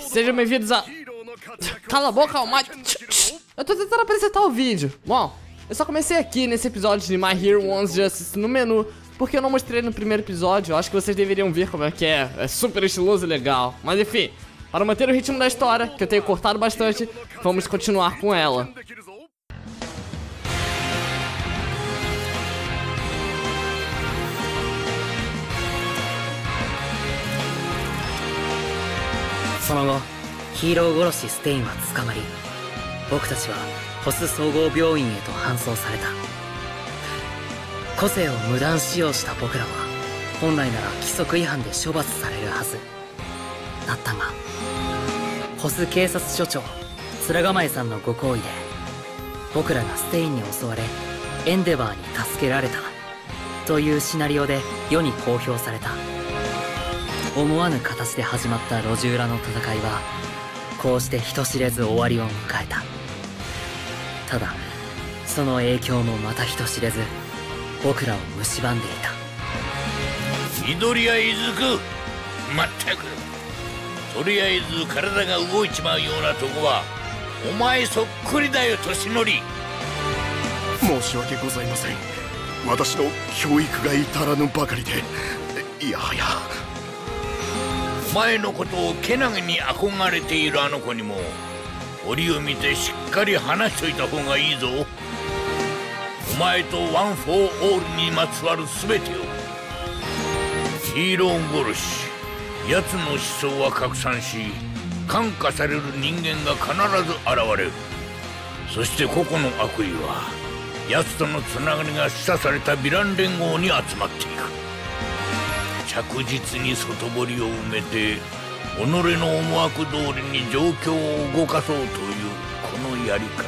Sejam bem-vindos a... Cala a boca, Almighty. Eu tô tentando apresentar o vídeo. Bom, eu só comecei aqui nesse episódio de My Hero One's Justice no menu, porque eu não mostrei no primeiro episódio. Eu acho que vocês deveriam ver como é que é. É super estiloso e legal. Mas enfim, para manter o ritmo da história, que eu tenho cortado bastante, vamos continuar com ela. その後ヒーロー殺しステインは捕まり僕たちは保須総合病院へと搬送された。個性を無断使用した僕らは本来なら規則違反で処罰されるはず。だったが保須警察署長面構さんのご好意で僕らがステインに襲われエンデバーに助けられたというシナリオで世に公表された。思わぬ形で始まった路地裏の戦いはこうして人知れず終わりを迎えた。ただその影響もまた人知れず僕らを蝕んでいた。緑谷いずくまったく。とりあえず体が動いちまうようなとこはお前そっくりだよ年寄り。申し訳ございません。私の教育が至らぬばかりでいやはやお前のことをけなげに憧れているあの子にも折を見てしっかり話しといた方がいいぞ。お前とワン・フォー・オールにまつわる全てを。ヒーロー殺し奴の思想は拡散し感化される人間が必ず現れる。そして個々の悪意は奴とのつながりが示唆されたヴィラン連合に集まっていく。着実に外堀を埋めて己の思惑通りに状況を動かそうというこのやり方。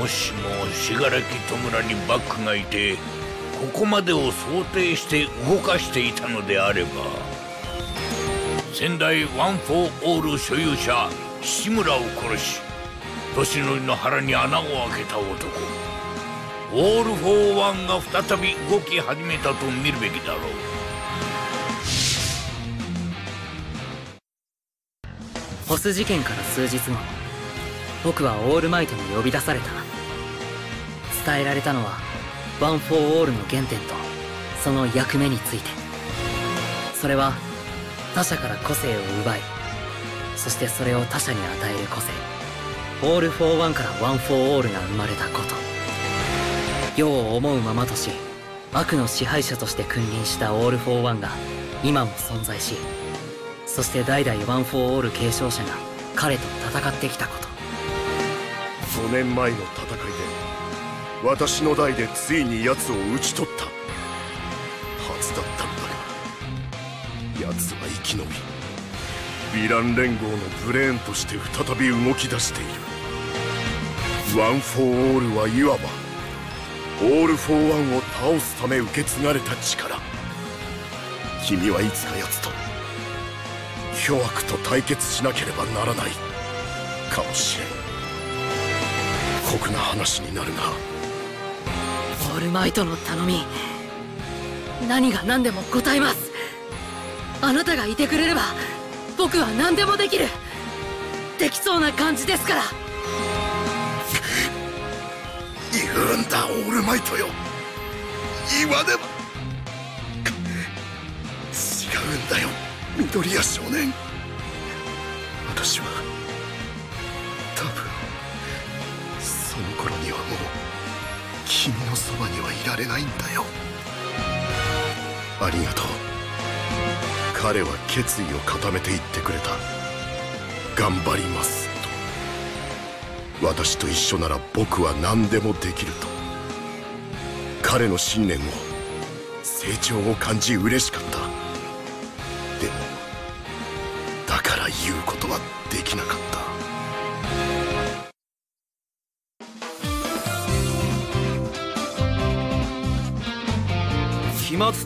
もしも信楽戸村にバックがいてここまでを想定して動かしていたのであれば先代ワン・フォー・オール所有者志村を殺し年寄りの腹に穴を開けた男。オール・フォー・ワンが再び動き始めたと見るべきだろう。保須事件から数日後僕はオールマイトに呼び出された。伝えられたのはワン・フォー・オールの原点とその役目について。それは他者から個性を奪いそしてそれを他者に与える個性。オール・フォー・ワンからワン・フォー・オールが生まれたこと。世を思うままとし悪の支配者として君臨したオール・フォー・ワンが今も存在しそして代々ワン・フォー・オール継承者が彼と戦ってきたこと。5年前の戦いで私の代でついに奴を討ち取った。はずだったのだが奴は生き延びヴィラン連合のブレーンとして再び動き出している。ワン・フォー・オールはいわばオール・フォー・ワンを倒すため受け継がれた力。君はいつか奴と巨悪と対決しなければならないかもしれん酷な話になるがオールマイトの頼み何が何でも答えますあなたがいてくれれば僕は何でもできるできそうな感じですから。言うんだオールマイトよ。言わねば。違うんだよ。緑谷少年。私は多分その頃にはもう君のそばにはいられないんだよ。ありがとう。彼は決意を固めて言ってくれた。頑張りますと。私と一緒なら僕は何でもできると。彼の信念を成長を感じ嬉しかった。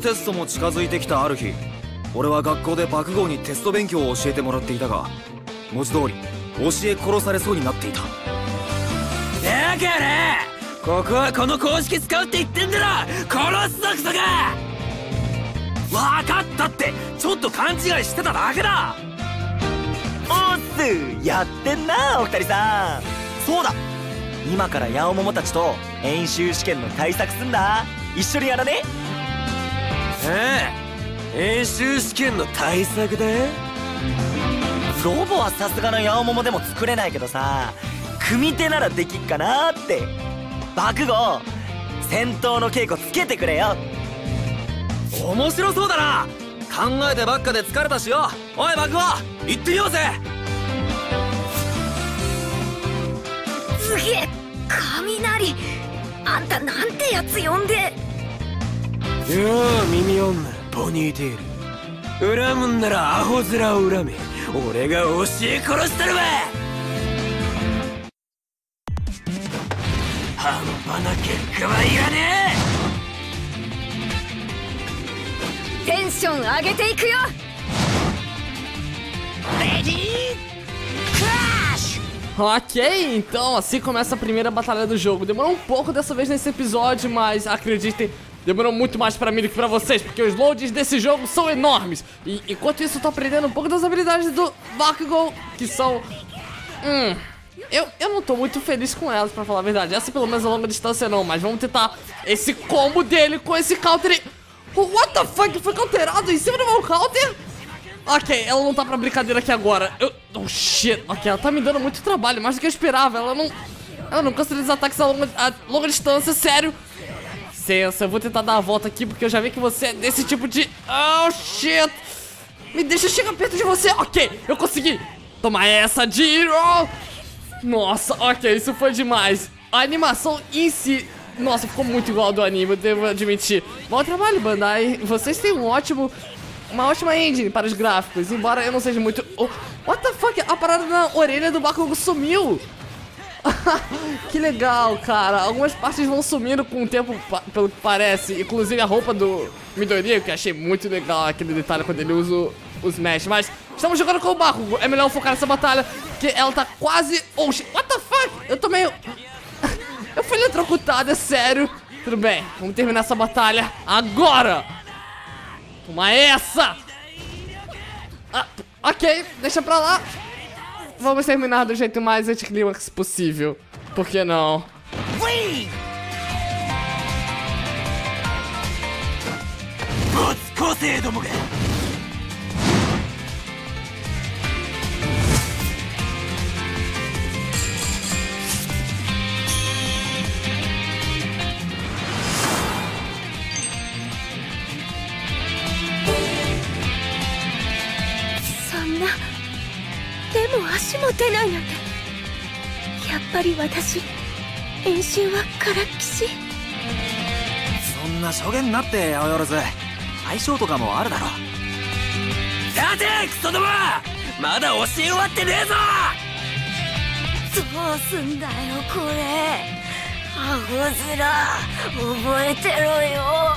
テストも近づいてきたある日俺は学校で爆豪にテスト勉強を教えてもらっていたが文字通り教え殺されそうになっていた。だからここはこの公式使うって言ってんだろ殺すぞクソが!分かったってちょっと勘違いしてただけだ!やってんなお二人さん。そうだ今からヤオモモたちと演習試験の対策すんだ。一緒にやらねええ。演習試験の対策だロボはさすがのヤオモモでも作れないけどさ組手ならできっかなって。爆豪戦闘の稽古つけてくれよ。面白そうだな。考えてばっかで疲れたしよ。おい爆豪行ってみようぜ。すげえ。雷。あんたなんてやつ呼んでよう耳女ポニーテール恨むんならアホ面を恨め俺が教え殺したるわ半端な結果はいらねテンション上げていくよ Ok, então assim começa a primeira batalha do jogo. Demorou um pouco dessa vez nesse episódio, mas acreditem, demorou muito mais pra mim do que pra vocês, porque os loads desse jogo são enormes. E enquanto isso, eu tô aprendendo um pouco das habilidades do Bakugo, que são... Hum... Eu, eu não tô muito feliz com elas, pra falar a verdade. Essa pelo menos a longa distância não, mas vamos tentar esse combo dele com esse counter... What the fuck? Foi counterado em cima do meu counter? Ok, ela não tá pra brincadeira aqui agora. Eu... Oh, shit. Ok, ela tá me dando muito trabalho, mais do que eu esperava. Ela não... Ela não cancela os ataques a longa, a longa distância, sério. Licença, eu vou tentar dar a volta aqui, porque eu já vi que você é desse tipo de... Oh, shit. Me deixa chegar perto de você. Ok, eu consegui. Toma essa, Jiro. Nossa, ok, isso foi demais. A animação em si... Nossa, ficou muito igual ao do anime, eu devo admitir. Bom trabalho, Bandai. Vocês têm um ótimo uma ótima engine para os gráficos, embora eu não seja muito... Oh, what the fuck? A parada na orelha do Bakugo sumiu! que legal, cara. Algumas partes vão sumindo com o tempo, pelo que parece. Inclusive a roupa do Midoriya, que eu achei muito legal aquele detalhe quando ele usa o, o Smash. Mas estamos jogando com o Bakugo. É melhor focar nessa batalha, porque ela tá quase... Shit. what the fuck? Eu tô meio... eu fui eletrocutado, é sério. Tudo bem, vamos terminar essa batalha agora! Toma essa! Ah, ok, deixa pra lá. Vamos terminar do jeito mais anticlímax possível. Por que não? 没も足も出ないなんてやっぱり私練習はからっきし。そんな初言になって八百万相性とかもあるだろ立てクソども！まだ教え終わってねえぞ！どうすんだよこれ。アホ面覚えてろよ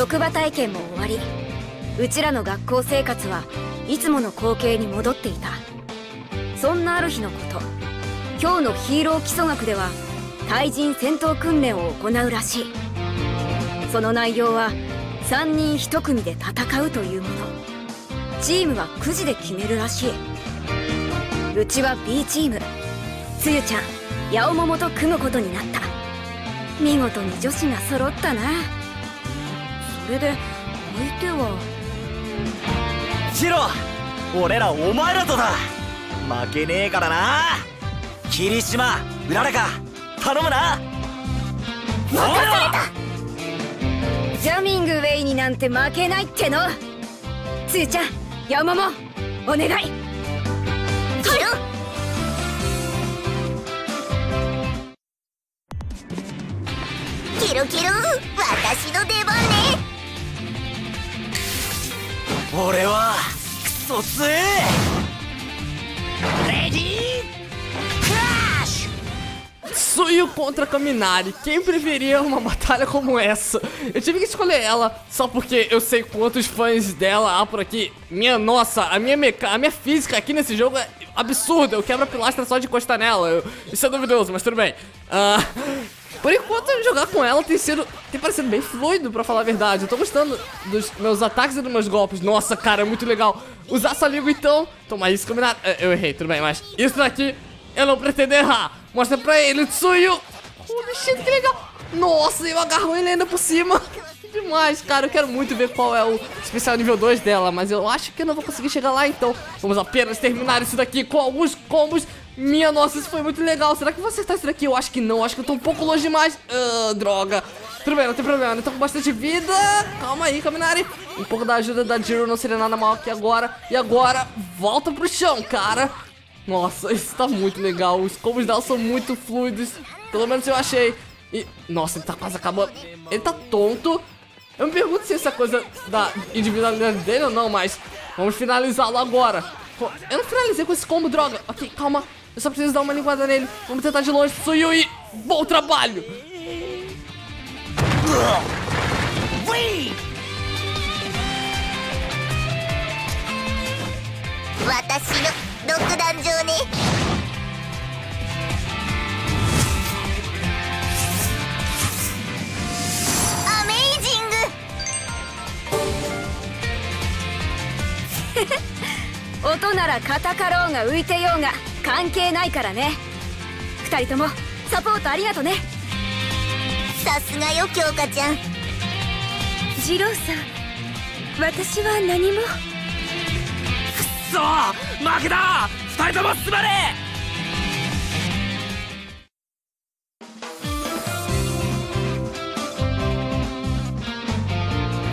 職場体験も終わりうちらの学校生活はいつもの光景に戻っていた。そんなある日のこと今日のヒーロー基礎学では対人戦闘訓練を行うらしい。その内容は3人1組で戦うというもの。チームは9時で決めるらしい。うちは B チーム。つゆちゃん八百桃と組むことになった。見事に女子が揃ったな。れで相手は。ジロ俺らお前らとだ。負けねえからな。霧島うららか。頼むな。ジャミングウェイになんて負けないっての。つゆちゃん八百桃お願い。はい。キロキロ私の出番ね俺はクソ強えレディークラッシュ Suyo contra Kaminari. Quem preferia uma batalha como essa? Eu tive que escolher ela só porque eu sei quantos fãs dela há por aqui. Minha nossa, a minha meca a minha física aqui nesse jogo é absurda. Eu quebro a pilastra só de encostar nela. Eu- isso é duvidoso, mas tudo bem. Ah, Por enquanto, jogar com ela tem sido. tem parecido bem fluido, pra falar a verdade. Eu tô gostando dos meus ataques e dos meus golpes. Nossa, cara, é muito legal. Usar essa língua então. Toma isso, combinado. Eu errei, tudo bem, mas isso daqui eu não pretendo errar. Mostra pra ele, Tsuyu. Holy shit, que legal. Nossa, eu agarro ele ainda por cima. demais, cara. Eu quero muito ver qual é o especial nível 2 dela, mas eu acho que eu não vou conseguir chegar lá, então vamos apenas terminar isso daqui com alguns combos. Minha nossa, isso foi muito legal. Será que vou acertar isso daqui? Eu acho que não, acho que eu tô um pouco longe demais. Uh, droga. Tudo bem, não tem problema, eu tô com bastante vida. Calma aí, Kaminari. Um pouco da ajuda da Jiro não seria nada mal aqui agora. E agora, volta pro chão, cara. Nossa, isso tá muito legal. Os combos dela são muito fluidos. Pelo menos eu achei. E, nossa, ele tá quase acabando. Ele tá tonto. Eu me pergunto se essa coisa da individualidade dele ou não, mas vamos finalizá-lo agora. Eu não finalizei com esse combo, droga. Ok, calma. Eu só preciso dar uma linguada nele. Vamos tentar de longe. Tsuyui, bom trabalho. Wee! 私の独壇場ね音なら硬かろうが浮いてようが 関係ないからね。2人ともサポートありがとね。さすがよ京香ちゃん。次郎さん私は何も。くっそ負けだ2人ともすまれ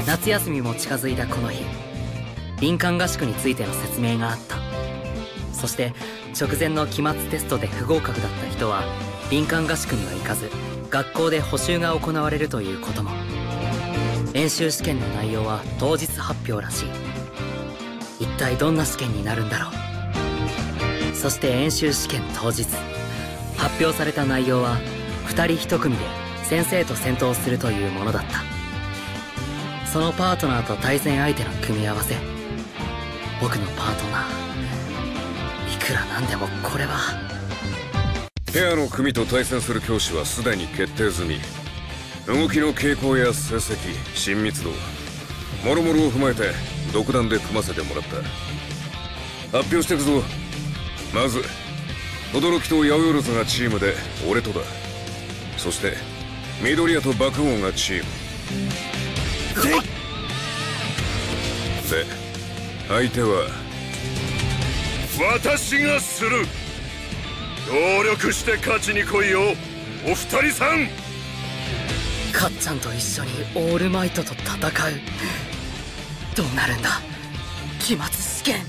夏休みも近づいたこの日。林間合宿についての説明があった。そして直前の期末テストで不合格だった人は林間合宿には行かず学校で補習が行われるということも。演習試験の内容は当日発表らしい。一体どんな試験になるんだろう。そして演習試験当日発表された内容は2人1組で先生と戦闘するというものだった。そのパートナーと対戦相手の組み合わせ。僕のパートナー。くらなんでもこれは。ペアの組と対戦する教師はすでに決定済み。動きの傾向や成績親密度もろもろを踏まえて独断で組ませてもらった。発表していくぞ。まず轟と八百万がチームで俺とだ。そして緑谷と爆音がチーム。で相手は私がする。協力して勝ちに来いよ。お二人さん。かっちゃんと一緒にオールマイトと戦う。どうなるんだ？期末試験。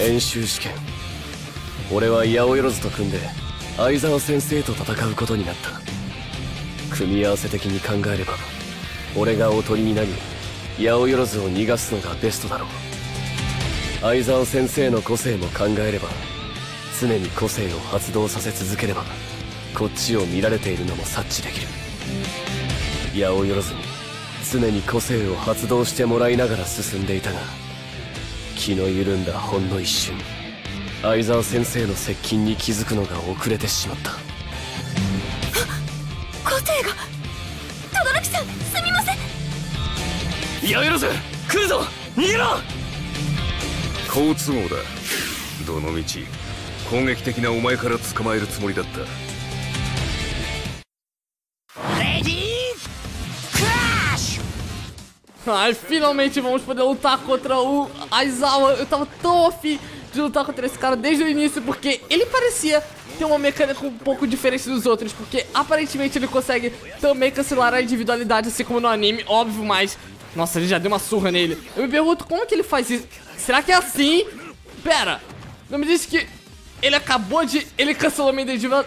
演習試験。俺は八百万と組んで相沢先生と戦うことになった組み合わせ的に考えれば俺がおとりになり八百万を逃がすのがベストだろう。相沢先生の個性も考えれば常に個性を発動させ続ければこっちを見られているのも察知できる。八百万に常に個性を発動してもらいながら進んでいたが気の緩んだほんの一瞬相沢先生の接近に気づくのが遅れてしまった。八百万来るぞ逃げろ好都合だどのみち攻撃的なお前から捕まえるつもりだったレディークラッシュ Ai, finalmente vamos poder lutar contra o Aizawa. Eu tava tão afim de lutar contra esse cara desde o início, porque ele parecia ter uma mecânica um pouco diferente dos outros, porque aparentemente ele consegue também cancelar a individualidade, assim como no anime, óbvio, mas... nossa, ele já deu uma surra nele. Eu me pergunto como que ele faz isso. Será que é assim? Pera, não me disse que ele acabou de... Ele cancelou minha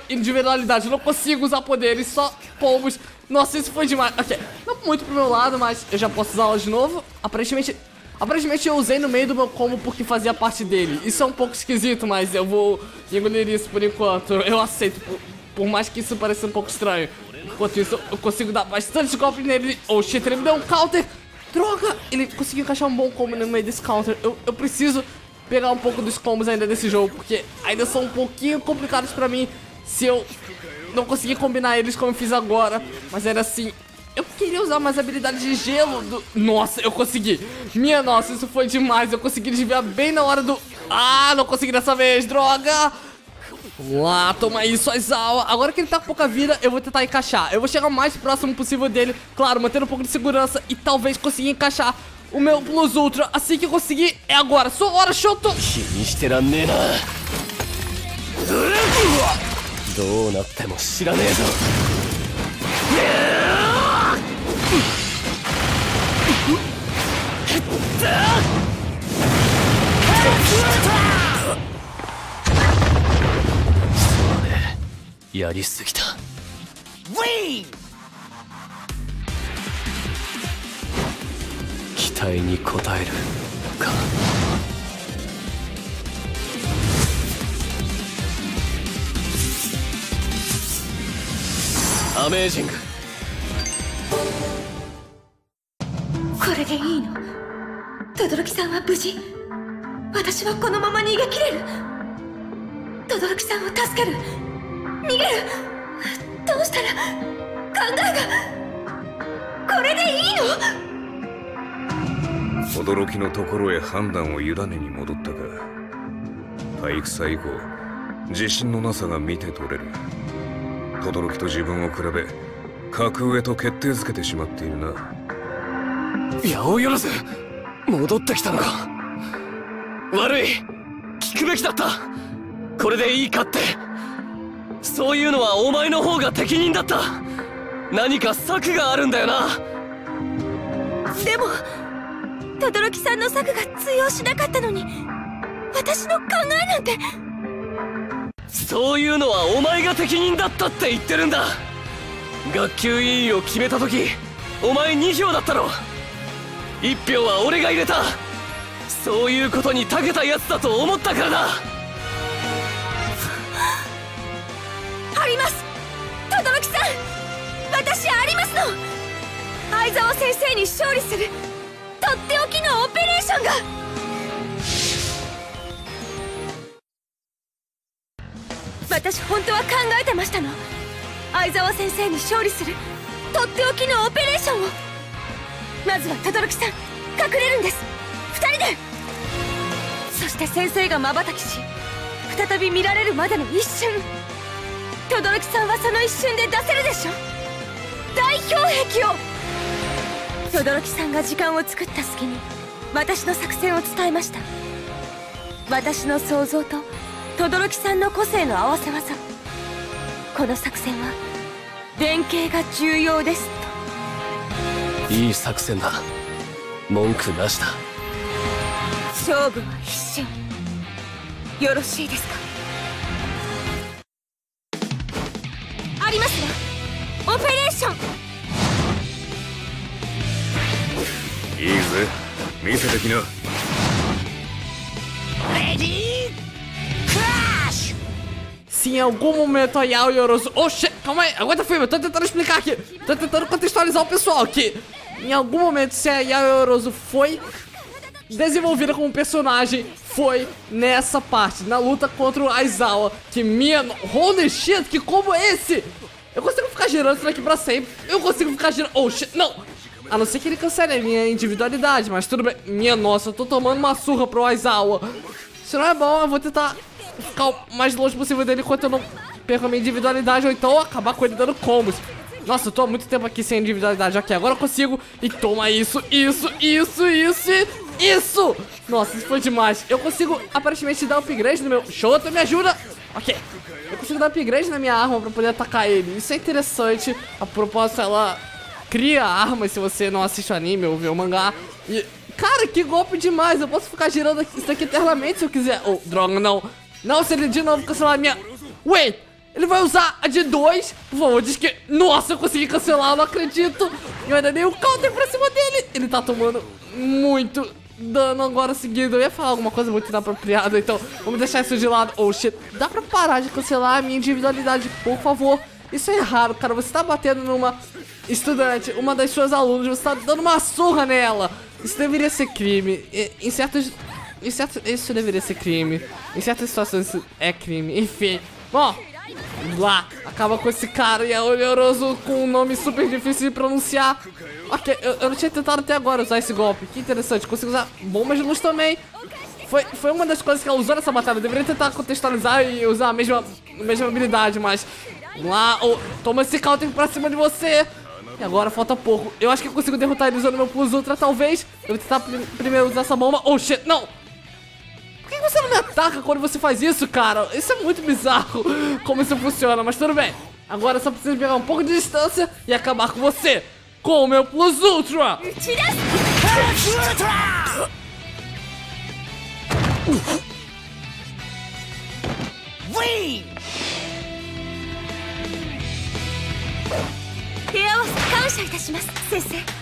individualidade, eu não consigo usar poderes, só pombos. Nossa, isso foi demais. Ok, não muito pro meu lado, mas eu já posso usá-la de novo. Aparentemente Aparentemente eu usei no meio do meu combo porque fazia parte dele. Isso é um pouco esquisito, mas eu vou engolir isso por enquanto. Eu aceito, por, por mais que isso pareça um pouco estranho. Enquanto isso, eu consigo dar bastante golpe nele. Oh shit, ele me deu um counter. Droga! Ele conseguiu encaixar um bom combo no meio desse counter. Eu, eu preciso pegar um pouco dos combos ainda desse jogo, porque ainda são um pouquinho complicados pra mim se eu não conseguir combinar eles como eu fiz agora. Mas era assim, eu queria usar mais habilidades de gelo do... Nossa, eu consegui. Minha nossa, isso foi demais. Eu consegui desviar bem na hora do... Ah, não consegui dessa vez, droga! Vamos lá, toma isso, Aizawa. Agora que ele tá com pouca vida, eu vou tentar encaixar. Eu vou chegar o mais próximo possível dele, claro, mantendo um pouco de segurança e talvez conseguir encaixar o meu Plus Ultra. Assim que eu conseguir, é agora. Sua hora, Shoto! どうなっても知らねえぞそう やりすぎた。期待に応えるか。アメージング。これでいいの？轟さんは無事。私はこのまま逃げ切れる。轟さんを助ける逃げるどうしたら考えが。これでいいの？驚きのところへ判断を委ねに戻ったか。体育祭以降自信のなさが見て取れる。轟と自分を比べ格上と決定づけてしまっているな。八百万戻ってきたのか。悪い。聞くべきだった。これでいいかって。そういうのはお前の方が適任だった。何か策があるんだよな。でも轟さんの策が通用しなかったのに私の考えなんて。そういうのはお前が適任だったって言ってるんだ。学級委員を決めた時お前2票だったろ。1票は俺が入れた。そういうことに長けたやつだと思ったからだあります轟さん私ありますの。相沢先生に勝利する。とっておきのオペレーションが。私本当は考えてましたの。相沢先生に勝利する。とっておきのオペレーションを。まずは轟さん隠れるんです。2人で。そして先生がまばたきし再び見られるまでの一瞬。轟さんはその一瞬で出せるでしょ？大氷壁を。轟さんが時間を作った隙に私の作戦を伝えました。私の想像と轟さんの個性の合わせ技。この作戦は連携が重要です。と。いい作戦だ。文句なしだ。勝負は一瞬よろしいですか？いいぜ見せてきなレディー Se em algum momento a Yao Yorozu... Oxe, calma aí, aguenta firme, eu tô tentando explicar aqui. Tô tentando contextualizar o pessoal aqui. Em algum momento, se a Yao Yorozu foi desenvolvida como personagem, foi nessa parte, na luta contra o Aizawa. Que minha... Holy shit, que combo é esse? Eu consigo ficar girando isso daqui pra sempre. Eu consigo ficar girando... Oh shit, não. A não ser que ele cancele a minha individualidade, mas tudo bem. Minha nossa, eu tô tomando uma surra pro Aizawa. Se não é bom, eu vou tentar ficar o mais longe possível dele enquanto eu não perco a minha individualidade ou então acabar com ele dando combos. Nossa, eu tô há muito tempo aqui sem individualidade. Ok, agora eu consigo. E toma isso, isso, isso, isso isso! Nossa, isso foi demais. Eu consigo aparentemente dar upgrade no meu... Shota, me ajuda! Ok. Eu consigo dar upgrade na minha arma pra poder atacar ele. Isso é interessante. A propósito, ela cria armas se você não assiste o anime ou vê o mangá. E... Cara, que golpe demais! Eu posso ficar girando isso daqui eternamente se eu quiser. Oh, droga, não. Não, se ele de novo cancelar a minha... Wait! Ele vai usar a de 2? Por favor, diz que... Nossa, eu consegui cancelar, não acredito! Eu ainda dei o um counter pra cima dele! Ele tá tomando muito dano agora seguido. Eu ia falar alguma coisa muito inapropriada, então vamos deixar isso de lado. Oh, shit. Dá pra parar de cancelar a minha individualidade, por favor? Isso é errado, cara. Você tá batendo numa estudante, uma das suas alunas, você tá dando uma surra nela. Isso deveria ser crime. Em certos. Em certos. Isso deveria ser crime. Em certas situações é crime. Enfim. Bom, lá. Acaba com esse cara e é olhoroso com um nome super difícil de pronunciar. Ok, eu, eu não tinha tentado até agora usar esse golpe. Que interessante. Consigo usar bombas de luz também. Foi, foi uma das coisas que ela usou nessa batalha. Eu deveria tentar contextualizar e usar a mesma, a mesma habilidade, mas. Lá, oh, toma esse counter pra cima de você. E agora falta pouco. Eu acho que eu consigo derrotar ele usando meu Plus Ultra, talvez. Eu vou tentar primeiro usar essa bomba. Oh, shit, não! Por que você não me ataca quando você faz isso, cara? Isso é muito bizarro, como isso funciona, mas tudo bem. Agora eu só preciso pegar um pouco de distância e acabar com você. Com o meu Plus Ultra! 手合わせ感謝いたします。先生。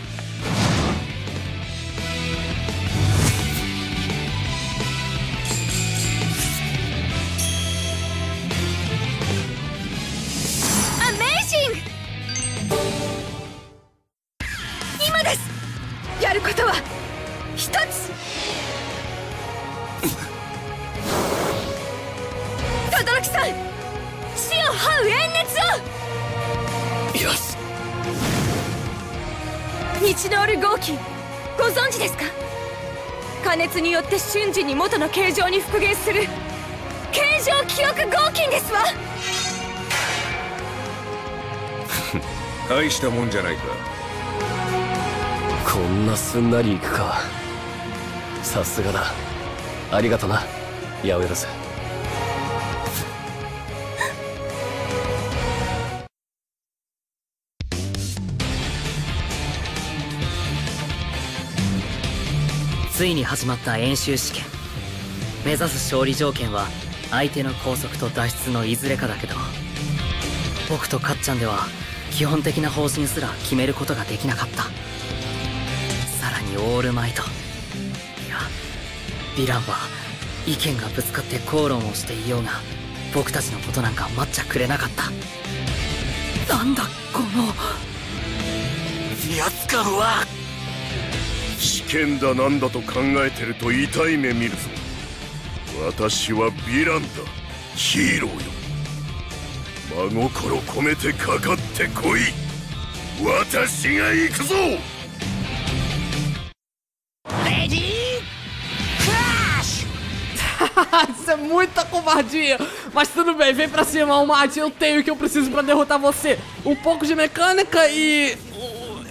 瞬時に元の形状に復元する。形状記憶合金ですわ。大したもんじゃないか。こんなすんなりいくか。さすがだ。ありがとな。八百万ついに始まった演習試験。目指す勝利条件は相手の拘束と脱出のいずれかだけど僕とかっちゃんでは基本的な方針すら決めることができなかった。さらにオールマイト。いやヴィランは意見がぶつかって口論をしていようが僕たちのことなんか待っちゃくれなかった。なんだこの威圧感は試験だなんだと考えてると痛い目見るぞ私はヴィランだヒーローよ真心込めてかかってこい私が行くぞ Isso é muita covardia! Mas tudo bem, vem pra cima, Almighty. Eu tenho o que eu preciso pra derrotar você. Um pouco de mecânica e...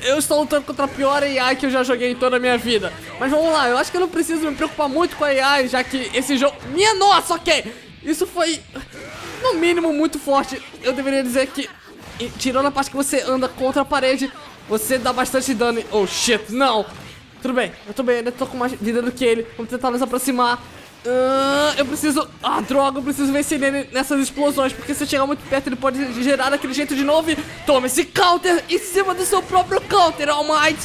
Eu estou lutando contra a pior AI que eu já joguei em toda a minha vida. Mas vamos lá, eu acho que eu não preciso me preocupar muito com a AI, já que esse jogo... Minha nossa, ok! Isso foi, no mínimo, muito forte. Eu deveria dizer que, tirando a parte que você anda contra a parede, você dá bastante dano. Oh, shit, não! Tudo bem, eu tô bem, ainda tô com mais vida do que ele. Vamos tentar nos aproximar. Uh, eu preciso... Ah, droga, eu preciso vencer ele nessas explosões Porque se eu chegar muito perto ele pode gerar daquele jeito de novo e... Toma esse counter em cima do seu próprio counter, All Might.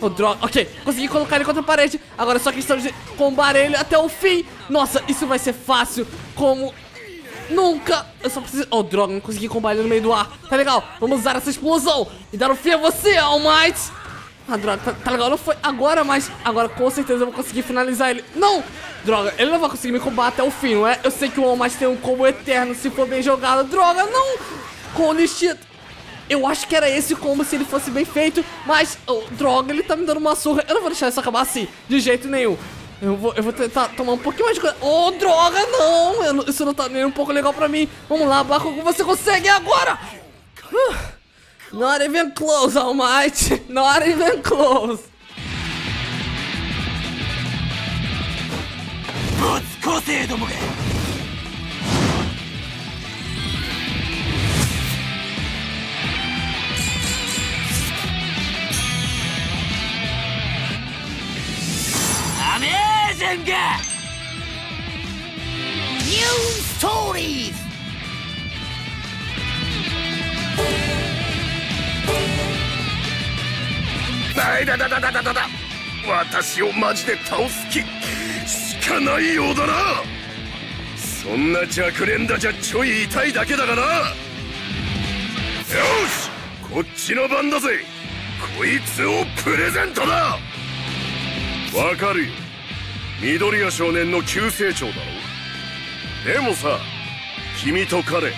Oh, droga, ok, consegui colocar ele contra a parede. Agora é só questão de combar ele até o fim. Nossa, isso vai ser fácil Como nunca. Eu só preciso... Oh, droga, não consegui combar ele no meio do ar. Tá legal, vamos usar essa explosão E dar o um fim a você, All Might ah, droga, tá, tá, legal, não foi agora, mas agora com certeza eu vou conseguir finalizar ele. Não! Droga, ele não vai conseguir me combater até o fim, não é? Eu sei que o All Might tem um combo eterno se for bem jogado. Droga, não! Shit! Eu acho que era esse combo se ele fosse bem feito, mas, oh, droga, ele tá me dando uma surra. Eu não vou deixar isso acabar assim, de jeito nenhum. Eu vou, eu vou tentar tomar um pouquinho mais de coisa. Oh, droga, não! Eu, isso não tá nem um pouco legal pra mim. Vamos lá, Bakugo, você consegue agora! Uh. Not even close, how much? Not even close. Amazing! New stories! いだだだだだだだ。私をマジで倒す気しかないようだな。そんな弱連打じゃちょい痛いだけだがな。よしこっちの番だぜ。こいつをプレゼントだ。わかるよ。緑谷少年の急成長だろ。でもさ君と彼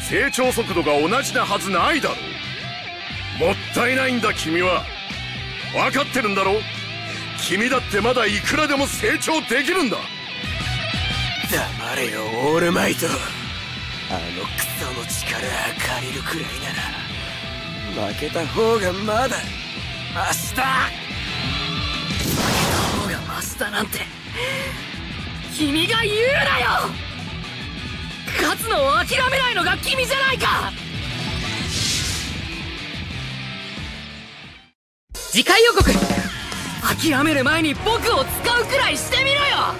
成長速度が同じなはずないだろ。もったいないんだ君は。分かってるんだろ君だってまだいくらでも成長できるんだ。黙れよオールマイト。あのクソの力借りるくらいなら負けた方がまだマシだ負けた方がマシだなんて君が言うなよ。勝つのを諦めないのが君じゃないか。次回予告。諦める前に僕を使うくらいしてみろよ。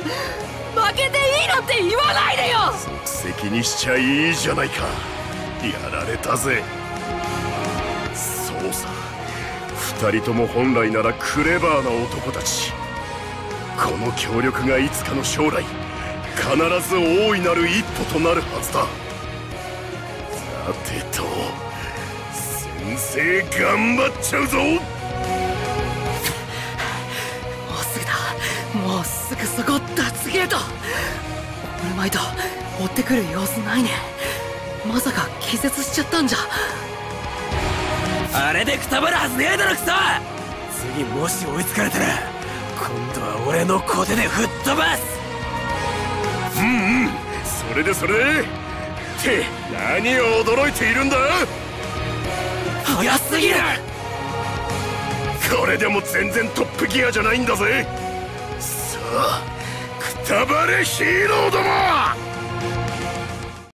負けていいなんて言わないでよ。即席にしちゃいいじゃないか。やられたぜ。そうさ。二人とも本来ならクレバーな男たち。この協力がいつかの将来必ず大いなる一歩となるはずだ。さてと先生頑張っちゃうぞ。うすぐそこ脱ゲートオールマイト追ってくる様子ないね。まさか気絶しちゃったんじゃ。あれでくたばるはずねえだろクソ。次もし追いつかれたら今度は俺の小手で吹っ飛ばす。うんうん。それでそれ。でって何を驚いているんだ？早すぎる。これでも全然トップギアじゃないんだぜくたばれヒーローども